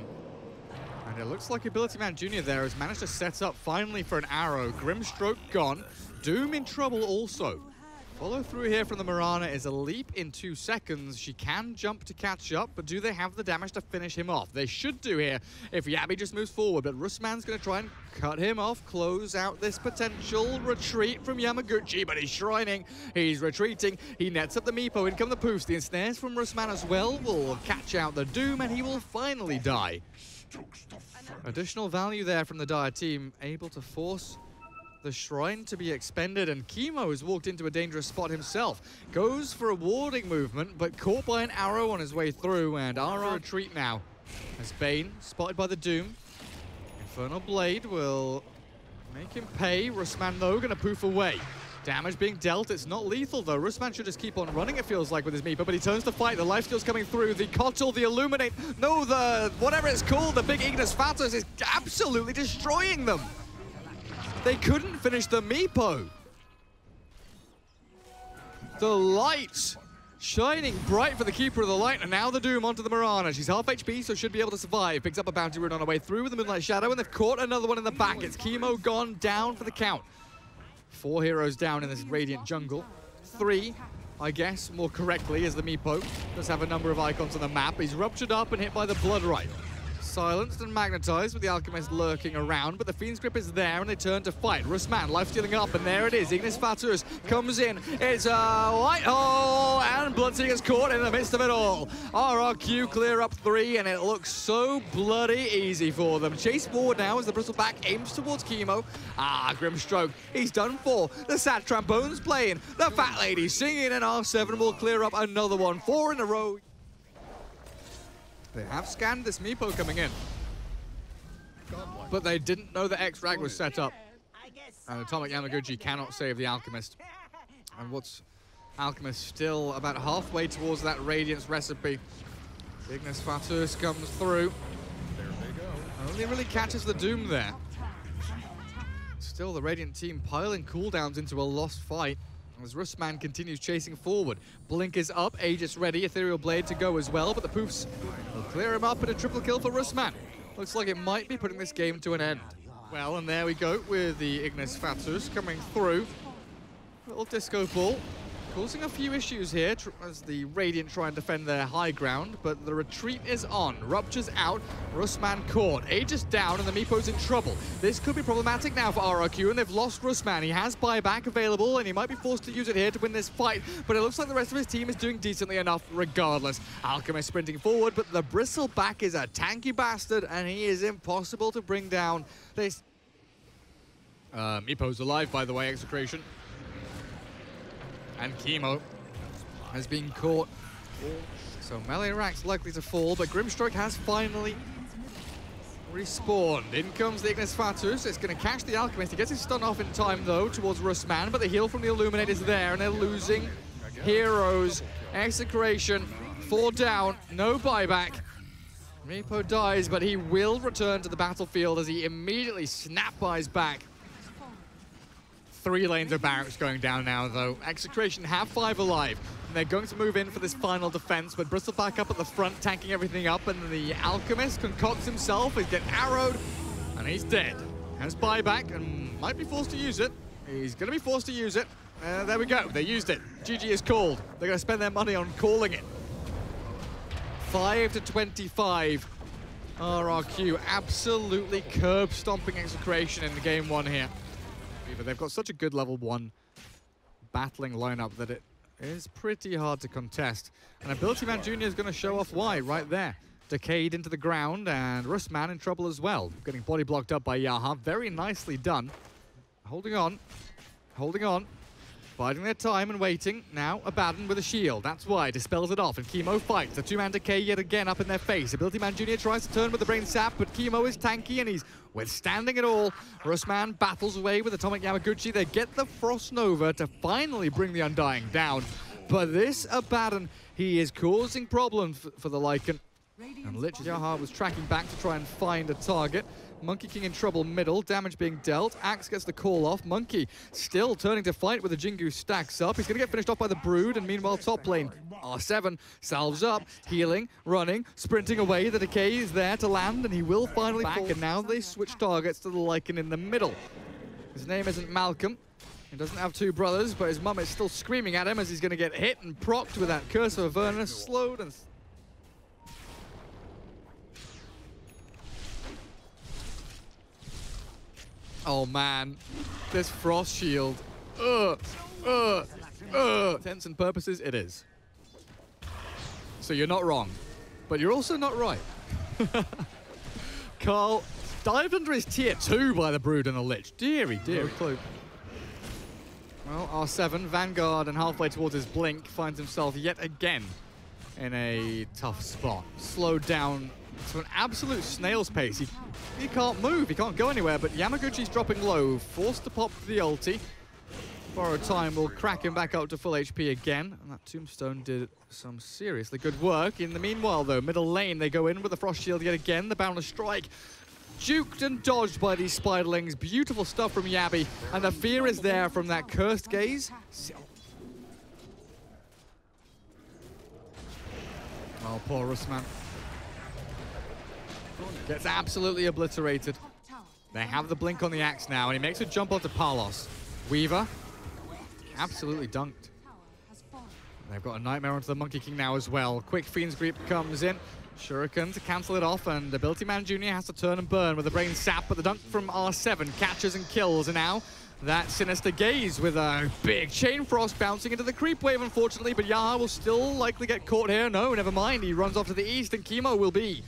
And it looks like Ability Man Jr. there has managed to set up finally for an arrow. Grimstroke gone. Doom in trouble also. Follow through here from the Mirana is a leap in two seconds. She can jump to catch up, but do they have the damage to finish him off? They should do here if Yabi just moves forward, but Rusman's going to try and cut him off, close out this potential retreat from Yamaguchi, but he's shrining, he's retreating, he nets up the Meepo, in come the poofs, the ensnares from Rusman as well will catch out the Doom, and he will finally die. Additional value there from the Dire team, able to force the Shrine to be expended, and Kimo has walked into a dangerous spot himself. Goes for a warding movement, but caught by an arrow on his way through, and Ara retreat now. As Bane, spotted by the Doom. Infernal Blade will make him pay. Rusman, though, gonna poof away. Damage being dealt, it's not lethal though. Rusman should just keep on running, it feels like, with his Meepo, but he turns to fight. The life skill's coming through. The Kotl, the Illuminate, no, the, whatever it's called, the big Ignis Fatuus is absolutely destroying them. They couldn't finish the Meepo. The light shining bright for the Keeper of the Light, and now the Doom onto the Mirana. She's half HP, so should be able to survive. Picks up a Bounty Rune on her way through with the Moonlight Shadow, and they've caught another one in the back. It's Kimo gone down for the count. Four heroes down in this Radiant jungle. Three, I guess, more correctly, is the Meepo. Does have a number of icons on the map. He's ruptured up and hit by the Blood Rite silenced and magnetized with the Alchemist lurking around, but the Fiend's Grip is there and they turn to fight. Rusman, life stealing up, and there it is. Ignis Fatuus comes in. It's a white hole, and Bloodseeker's caught in the midst of it all. RRQ clear up three, and it looks so bloody easy for them. Chase forward now as the Bristleback aims towards Kimo. Ah, Grimstroke, he's done for. The sad trombone's playing. The Fat Lady singing, and R7 will clear up another one. Four in a row. They have scanned this Meepo coming in. But they didn't know the X-Rag was set up. And Atomic Yamaguchi cannot save the Alchemist. And what's Alchemist still about halfway towards that Radiance recipe. Ignis Fatuus comes through. There they go. Only really catches the Doom there. Still the Radiant team piling cooldowns into a lost fight as Rusman continues chasing forward. Blink is up, Aegis ready, Ethereal Blade to go as well, but the Poofs will clear him up and a triple kill for Rusman. Looks like it might be putting this game to an end. Well, and there we go with the Ignis Fatuus coming through. Little disco ball causing a few issues here as the Radiant try and defend their high ground, but the retreat is on. Rupture's out, Rusman caught. Aegis down, and the Meepo's in trouble. This could be problematic now for RRQ, and they've lost Rusman. He has buyback available, and he might be forced to use it here to win this fight, but it looks like the rest of his team is doing decently enough regardless. Alchemist sprinting forward, but the Bristleback is a tanky bastard, and he is impossible to bring down. This... Uh, Meepo's alive, by the way, Execration. And Kimo has been caught. So Melee Rack's likely to fall, but Grimstroke has finally respawned. In comes the Ignis Fatuus. It's going to catch the Alchemist. He gets his stun off in time, though, towards Rusman, but the heal from the Illuminate is there, and they're losing heroes. Execration, four down, no buyback. Meepo dies, but he will return to the battlefield as he immediately snap buys back. Three lanes of barracks going down now, though. Execration have five alive. And they're going to move in for this final defense, but Bristleback up at the front, tanking everything up, and the Alchemist concocts himself. He's getting arrowed, and he's dead. Has buyback, and might be forced to use it. He's going to be forced to use it. Uh, there we go. They used it. GG is called. They're going to spend their money on calling it. 5 to 25. RRQ absolutely curb stomping execration in the game one here. But they've got such a good level one battling lineup that it is pretty hard to contest. And Ability Man Jr. is going to show off why right there. Decayed into the ground and Rusman in trouble as well. Getting body blocked up by Yaha. Very nicely done. Holding on. Holding on. Biding their time and waiting. Now Abaddon with a shield. That's why. Dispels it off. And Kimo fights. The two-man decay yet again up in their face. Ability Man Jr. tries to turn with the Brain Sap, but Kimo is tanky and he's withstanding it all. Rusman battles away with Atomic Yamaguchi. They get the Frost Nova to finally bring the Undying down. But this Abaddon, he is causing problems for the Lycan. And Lich Yaha was tracking back to try and find a target. Monkey King in trouble middle, damage being dealt. Axe gets the call off. Monkey still turning to fight with the Jingu stacks up. He's going to get finished off by the Brood, and meanwhile top lane R7 salves up, healing, running, sprinting away. The decay is there to land, and he will finally back. And now they switch targets to the Lycan in the middle. His name isn't Malcolm. He doesn't have two brothers, but his mum is still screaming at him as he's going to get hit and procced with that Curse of Avernus, slowed and... Oh man, this Frost Shield. Ugh, ugh, ugh. Intents and purposes, it is. So you're not wrong, but you're also not right. Carl dived under his tier 2 by the Brood and the Lich. Deary, dear. No clue. Well, R7, Vanguard, and halfway towards his Blink, finds himself yet again in a tough spot. Slowed down to an absolute snail's pace. He, he can't move, he can't go anywhere, but Yamaguchi's dropping low, forced to pop the ulti. Borrowed time will crack him back up to full HP again, and that Tombstone did some seriously good work. In the meanwhile, though, middle lane, they go in with the Frost Shield yet again, the Boundless Strike juked and dodged by these spiderlings. Beautiful stuff from Yabi. And the fear is there from that cursed gaze. Oh, poor Rusman. Gets absolutely obliterated. They have the blink on the axe now, and he makes a jump onto Palos. Weaver, absolutely dunked. They've got a Nightmare onto the Monkey King now as well. Quick Fiend's Grip comes in. Shuriken to cancel it off, and Ability Man Jr. has to turn and burn with the Brain Sap, but the dunk from R7 catches and kills, and now that Sinister Gaze with a big Chain Frost bouncing into the creep wave, unfortunately, but Yaha will still likely get caught here. No, never mind. He runs off to the east, and Kimo will be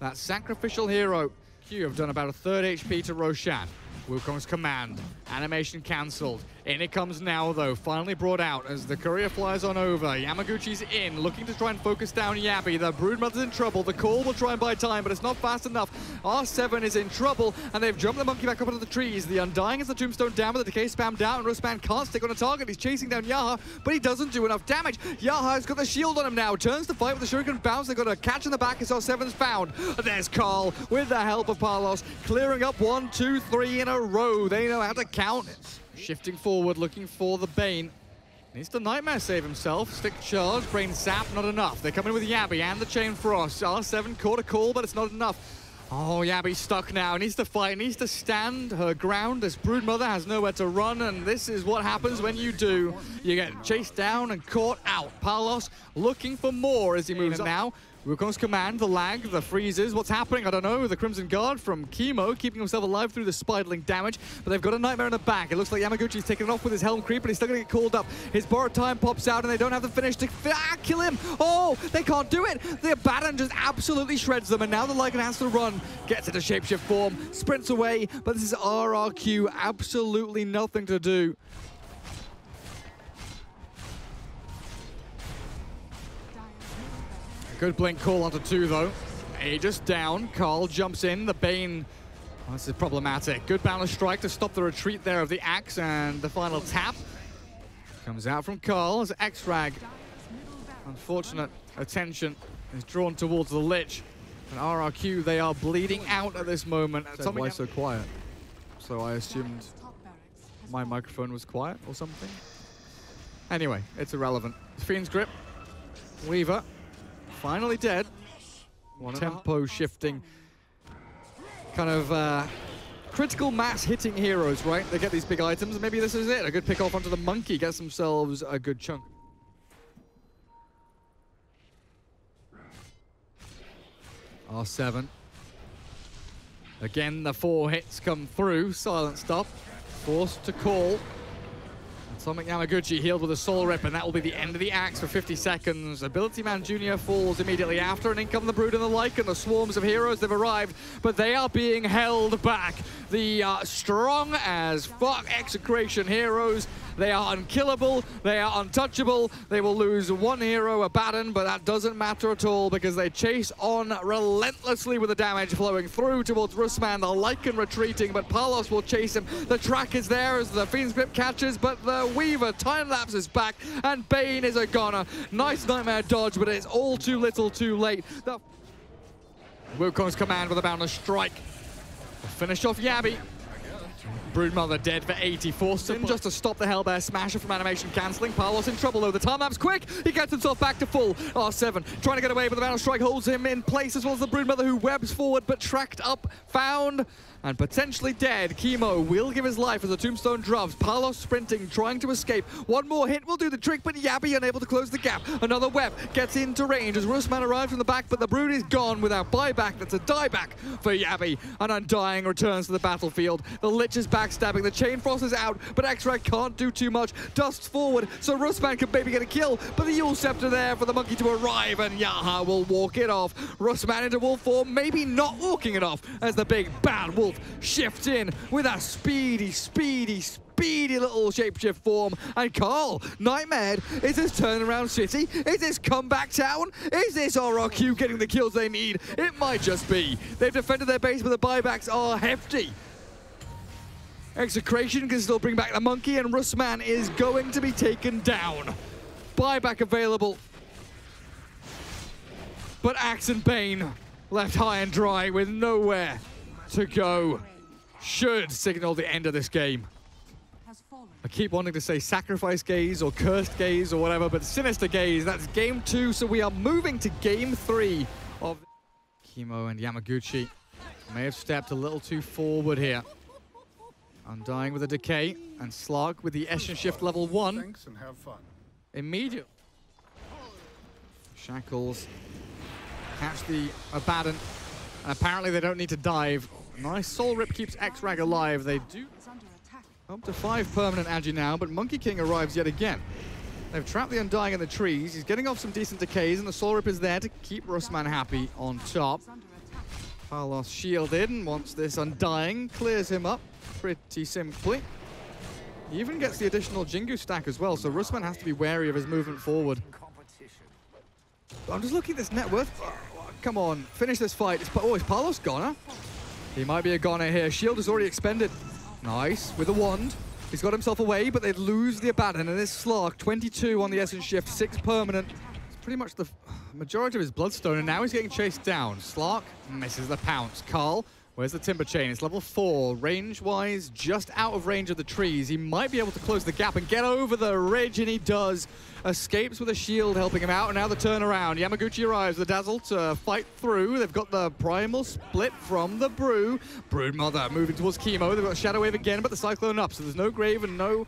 that sacrificial hero. Q have done about a third HP to Roshan. Wukong's command. Animation cancelled. In it comes now, though. Finally brought out as the courier flies on over. Yamaguchi's in, looking to try and focus down Yabi. The Broodmother's in trouble. The call will try and buy time, but it's not fast enough. R7 is in trouble, and they've jumped the monkey back up into the trees. The Undying is the tombstone down, but the decay spammed down, and Rusman can't stick on a target. He's chasing down Yaha, but he doesn't do enough damage. Yaha's got the shield on him now. Turns to fight with the Shuriken bounce. They've got a catch in the back as R7's found. There's Carl with the help of Palos, clearing up one, two, three in a row. They know how to count. Shifting forward, looking for the Bane. Needs to Nightmare save himself. Stick charge, Brain Sap, not enough. They're coming with Yabi and the Chain Frost. R7 caught a call, but it's not enough. Oh, Yabi's stuck now. Needs to fight, needs to stand her ground. This Broodmother has nowhere to run, and this is what happens when you do. You get chased down and caught out. Palos looking for more as he moves up now. Wukong's command, the lag, the freezes. What's happening? I don't know. The Crimson Guard from Kimo keeping himself alive through the spiderling damage, but they've got a Nightmare in the back. It looks like Yamaguchi's taking it off with his Helm Creep, but he's still going to get called up. His borrowed time pops out, and they don't have the finish to ah, kill him. Oh, they can't do it. The Abaddon just absolutely shreds them, and now the Lycan has to run. Gets into shapeshift form, sprints away, but this is RRQ. Absolutely nothing to do. Good blink call onto two, though. Aegis down. Carl jumps in. The Bane. Oh, this is problematic. Good Boundless Strike to stop the retreat there of the Axe, and the final tap comes out from Carl as X-Rag. Unfortunate attention is drawn towards the Lich. And RRQ, they are bleeding out at this moment. Said, why so quiet? So I assumed my microphone was quiet or something. Anyway, it's irrelevant. Fiend's Grip. Weaver finally dead. One Tempo shifting. Kind of uh, critical mass hitting heroes, right? They get these big items. Maybe this is it. A good pick off onto the monkey. Gets themselves a good chunk. R7. Again, the four hits come through. Silent stop. Forced to call. Atomic Yamaguchi healed with a Soul Rip, and that will be the end of the axe for 50 seconds. Ability Man Jr. falls immediately after, and in come the Brood and the Lycan. The swarms of heroes They've arrived, but they are being held back. The uh, strong as fuck execration heroes they are unkillable. They are untouchable. They will lose one hero, a Abaddon, but that doesn't matter at all because they chase on relentlessly with the damage flowing through towards Rusman. The Lycan retreating, but Palos will chase him. The track is there as the Fiend's Grip catches, but the Weaver time lapse is back, and Bane is a goner. Nice Nightmare dodge, but it's all too little too late. The Wukong's command with a boundless strike. Finish off Yabi. Broodmother dead for 80. Forced in just to stop the Hellbear Smasher from animation cancelling. Palos in trouble though. The time lap's quick. He gets himself back to full. R7 trying to get away, but the Battle Strike holds him in place as well as the Broodmother who webs forward but tracked up, found and potentially dead. Kimo will give his life as the tombstone drops. Palos sprinting, trying to escape. One more hit will do the trick, but Yabby unable to close the gap. Another web gets into range as Rusman arrives from the back, but the Brood is gone without buyback. That's a dieback for Yabby. An Undying returns to the battlefield. The Lich is backstabbing. The Chain Frost is out, but X-Rag can't do too much. Dusts forward, so Rusman can maybe get a kill, but the Eul's Scepter there for the Monkey to arrive, and Yaha will walk it off. Rusman into wolf form, maybe not walking it off, as the big bad wolf shifts in with that speedy, speedy, speedy little shapeshift form. And Carl, Nightmare, is this turnaround city? Is this comeback town? Is this RRQ getting the kills they need? It might just be. They've defended their base, but the buybacks are hefty. Execration can still bring back the monkey, and Rusman is going to be taken down. Buyback available. But Axe and Bane left high and dry with nowhere to go. Should signal the end of this game. I keep wanting to say sacrifice gaze or cursed gaze or whatever, but sinister gaze, that's game two, so we are moving to game three of Kimo and Yamaguchi. May have stepped a little too forward here. Undying with a decay, and Slark with the Essence Shift level one. Thanks and have fun. Immediate. Shackles catch the Abaddon, and apparently they don't need to dive. Nice Soul Rip keeps X-Rag alive. They do up to five permanent agi now, but Monkey King arrives yet again. They've trapped the Undying in the trees. He's getting off some decent decays, and the Soul Rip is there to keep Rusman happy on top. Palos shielded and wants this Undying, clears him up pretty simply. He even gets the additional Jingu stack as well, so Rusman has to be wary of his movement forward. I'm just looking at this net worth. Oh, come on, finish this fight. It's, oh, is Palos goner? He might be a goner here. Shield is already expended. Nice, with a wand. He's got himself away, but they lose the Abaddon, and this Slark, 22 on the Essence Shift, 6 permanent. It's pretty much the majority of his Bloodstone, and now he's getting chased down. Slark misses the pounce. Carl, where's the Timber Chain? It's level 4. Range-wise, just out of range of the trees. He might be able to close the gap and get over the ridge, and he does. Escapes with a shield helping him out, and now the turnaround. Yamaguchi arrives, the Dazzle to fight through. They've got the Primal split from the Brew. Broodmother moving towards Kimo. They've got Shadow Wave again, but the Cyclone up, so there's no Grave and no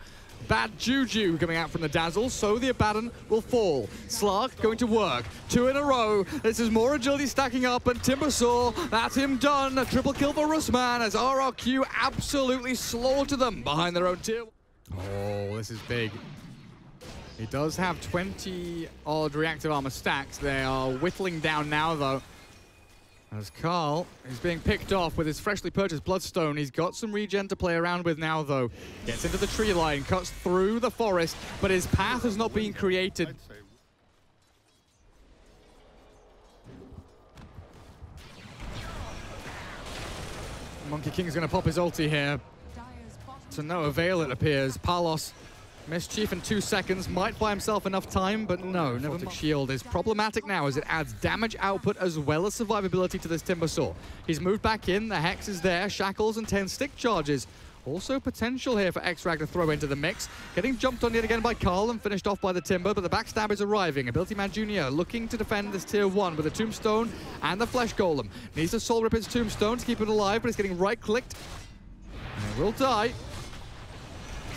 bad juju coming out from the Dazzle, so the Abaddon will fall. Slark going to work. Two in a row. This is more agility stacking up, and Timbersaw, that's him done. A triple kill for Rusman as RRQ absolutely slaughter them behind their own tier. Oh, this is big. He does have 20 odd reactive armor stacks. They are whittling down now, though. As Carl is being picked off with his freshly purchased Bloodstone. He's got some regen to play around with now, though. Gets into the tree line, cuts through the forest, but his path has not been created. Monkey King's going to pop his ulti here. To no avail, it appears. Palos Mischief in two seconds might buy himself enough time, but no, never. Shield is problematic now as it adds damage output as well as survivability to this Timber Timbersaw. He's moved back in, the Hex is there, Shackles and 10 stick charges. Also potential here for X-Rag to throw into the mix. Getting jumped on yet again by Carl and finished off by the Timber, but the backstab is arriving. Ability Man Jr. looking to defend this tier 1 with a Tombstone and the Flesh Golem. Needs to Soul Rip his Tombstone to keep it alive, but it's getting right-clicked. It will die.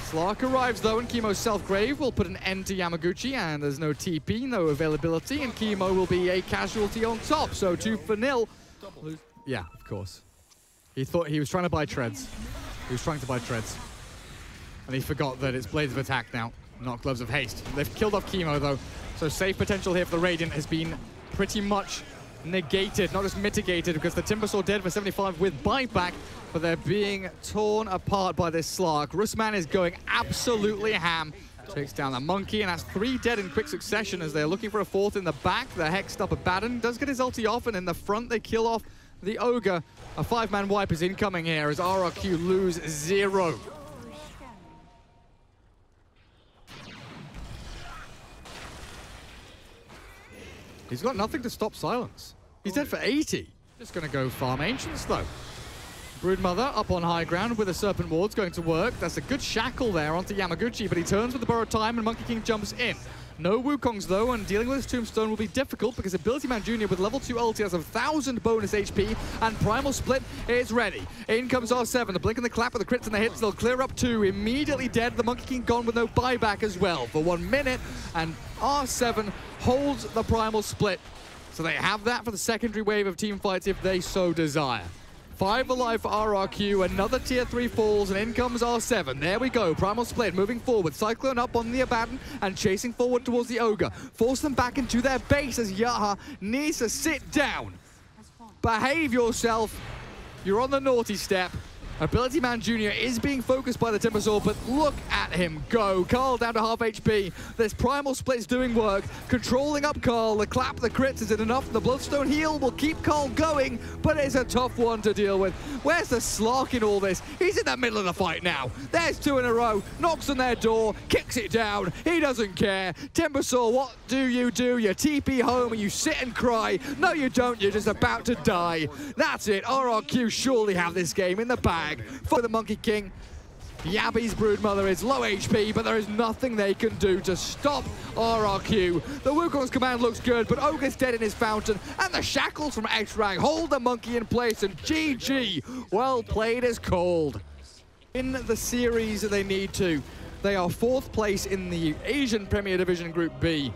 Slark arrives though, and Kimo's self-grave will put an end to Yamaguchi, and there's no TP, no availability, and Kimo will be a casualty on top. So two for nil. Yeah, of course. He thought he was trying to buy treads. He was trying to buy treads. And he forgot that it's Blades of Attack now, not Gloves of Haste. They've killed off Kimo though, so safe potential here for the Radiant has been pretty much negated, not just mitigated, because the Timbersaw dead for 75 with buyback, but they're being torn apart by this Slark. Rusman is going absolutely ham. Takes down the Monkey, and has three dead in quick succession as they're looking for a fourth in the back. The Hexed up Abaddon does get his ulti off, and in the front they kill off the Ogre. A five-man wipe is incoming here as RRQ lose zero. He's got nothing to stop Silence. He's dead for 80. Just going to go farm Ancients, though. Broodmother up on high ground with a Serpent Ward's going to work. That's a good shackle there onto Yamaguchi, but he turns with the borrowed time and Monkey King jumps in. No Wukongs though, and dealing with his Tombstone will be difficult because Ability Man Jr. with level 2 ulti has a 1000 bonus HP, and Primal Split is ready. In comes R7, the blink and the clap with the crits and the hits, they'll clear up two, immediately dead, the Monkey King gone with no buyback as well for one minute, and R7 holds the Primal Split. So they have that for the secondary wave of team fights if they so desire. Five alive for RRQ, another tier 3 falls, and in comes R7. There we go, Primal Split moving forward. Cyclone up on the Abaddon and chasing forward towards the Ogre. Force them back into their base as Yaha needs to sit down. Behave yourself. You're on the naughty step. Ability Man Jr. is being focused by the Timbersaw, but look at him go. Carl down to half HP. This Primal Split's doing work, controlling up Carl. The clap, the crits, is it enough? The Bloodstone heal will keep Carl going, but it's a tough one to deal with. Where's the Slark in all this? He's in the middle of the fight now. There's two in a row. Knocks on their door, kicks it down. He doesn't care. Timbersaw, what do you do? You TP home and you sit and cry. No, you don't. You're just about to die. That's it. RRQ surely have this game in the bag for the Monkey King. Yabby's Broodmother is low HP, but there is nothing they can do to stop RRQ. The Wukong's command looks good, but Ogre's dead in his fountain, and the shackles from X-Rang hold the monkey in place, and GG, well played is called. In the series they need to, they are fourth place in the Asian Premier Division Group B.